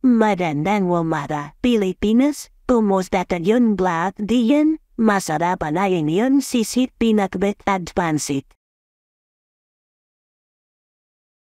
Magandang umara, Pilipinas. Kumusta kayong lahat diyan? Masarap na yun sisit pinakbet advanced.